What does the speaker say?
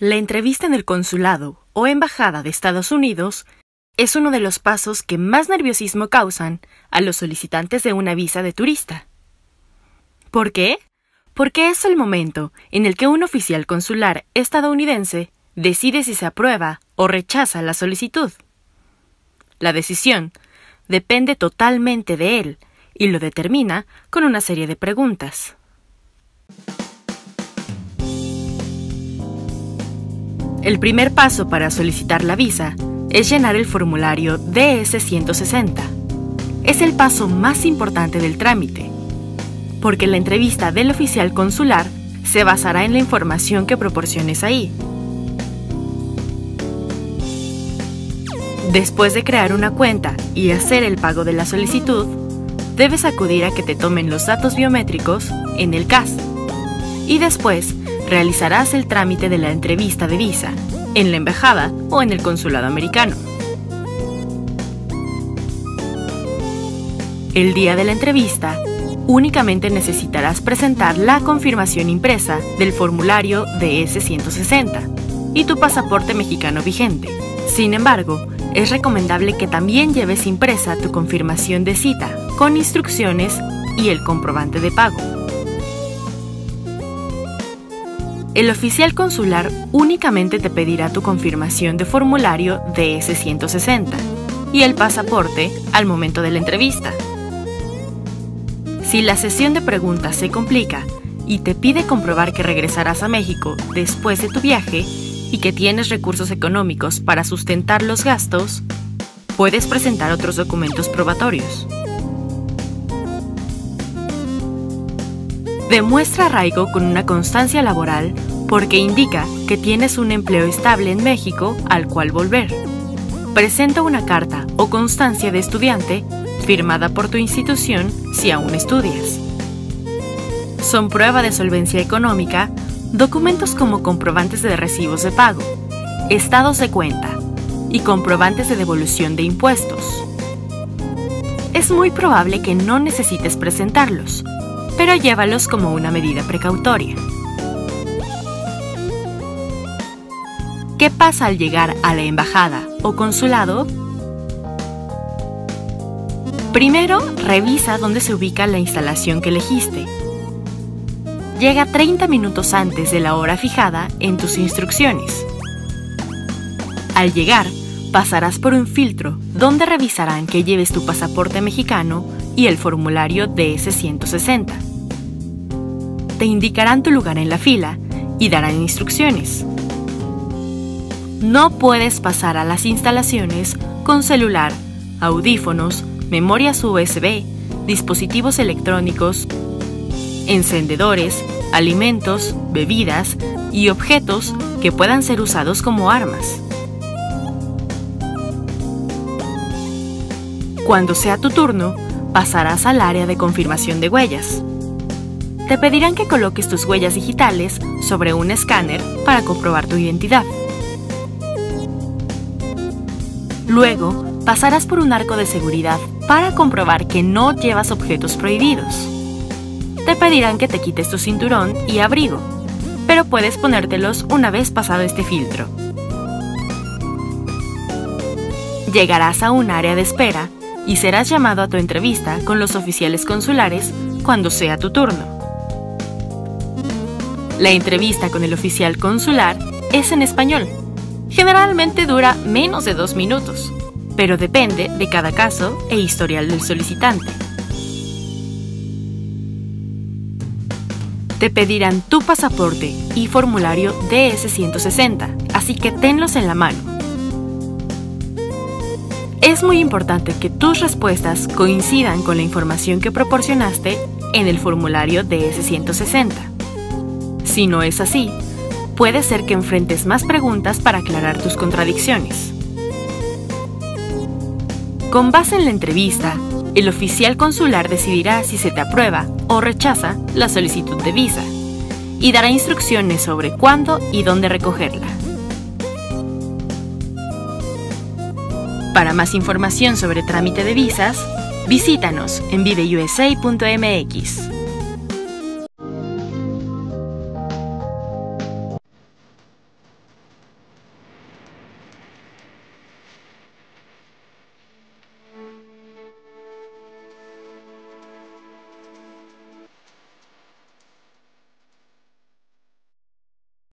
La entrevista en el consulado o embajada de Estados Unidos es uno de los pasos que más nerviosismo causan a los solicitantes de una visa de turista. ¿Por qué? Porque es el momento en el que un oficial consular estadounidense decide si se aprueba o rechaza la solicitud. La decisión depende totalmente de él y lo determina con una serie de preguntas. El primer paso para solicitar la visa es llenar el formulario DS-160. Es el paso más importante del trámite, porque la entrevista del oficial consular se basará en la información que proporciones ahí. Después de crear una cuenta y hacer el pago de la solicitud, debes acudir a que te tomen los datos biométricos en el CAS y después realizarás el trámite de la entrevista de visa en la embajada o en el consulado americano. El día de la entrevista, únicamente necesitarás presentar la confirmación impresa del formulario DS-160 y tu pasaporte mexicano vigente. Sin embargo, es recomendable que también lleves impresa tu confirmación de cita con instrucciones y el comprobante de pago. El oficial consular únicamente te pedirá tu confirmación de formulario DS-160 y el pasaporte al momento de la entrevista. Si la sesión de preguntas se complica y te pide comprobar que regresarás a México después de tu viaje y que tienes recursos económicos para sustentar los gastos, puedes presentar otros documentos probatorios. Demuestra arraigo con una constancia laboral porque indica que tienes un empleo estable en México al cual volver. Presenta una carta o constancia de estudiante firmada por tu institución si aún estudias. Son prueba de solvencia económica documentos como comprobantes de recibos de pago, estados de cuenta y comprobantes de devolución de impuestos. Es muy probable que no necesites presentarlos, pero llévalos como una medida precautoria. ¿Qué pasa al llegar a la embajada o consulado? Primero, revisa dónde se ubica la instalación que elegiste. Llega 30 minutos antes de la hora fijada en tus instrucciones. Al llegar, pasarás por un filtro donde revisarán que lleves tu pasaporte mexicano y el formulario DS-160. Te indicarán tu lugar en la fila y darán instrucciones no puedes pasar a las instalaciones con celular, audífonos, memorias USB, dispositivos electrónicos, encendedores, alimentos, bebidas y objetos que puedan ser usados como armas. Cuando sea tu turno, pasarás al área de confirmación de huellas. Te pedirán que coloques tus huellas digitales sobre un escáner para comprobar tu identidad. Luego, pasarás por un arco de seguridad para comprobar que no llevas objetos prohibidos. Te pedirán que te quites tu cinturón y abrigo, pero puedes ponértelos una vez pasado este filtro. Llegarás a un área de espera y serás llamado a tu entrevista con los oficiales consulares cuando sea tu turno. La entrevista con el oficial consular es en español Generalmente dura menos de dos minutos, pero depende de cada caso e historial del solicitante. Te pedirán tu pasaporte y formulario DS-160, así que tenlos en la mano. Es muy importante que tus respuestas coincidan con la información que proporcionaste en el formulario DS-160. Si no es así, puede ser que enfrentes más preguntas para aclarar tus contradicciones. Con base en la entrevista, el oficial consular decidirá si se te aprueba o rechaza la solicitud de visa y dará instrucciones sobre cuándo y dónde recogerla. Para más información sobre trámite de visas, visítanos en viveusa.mx.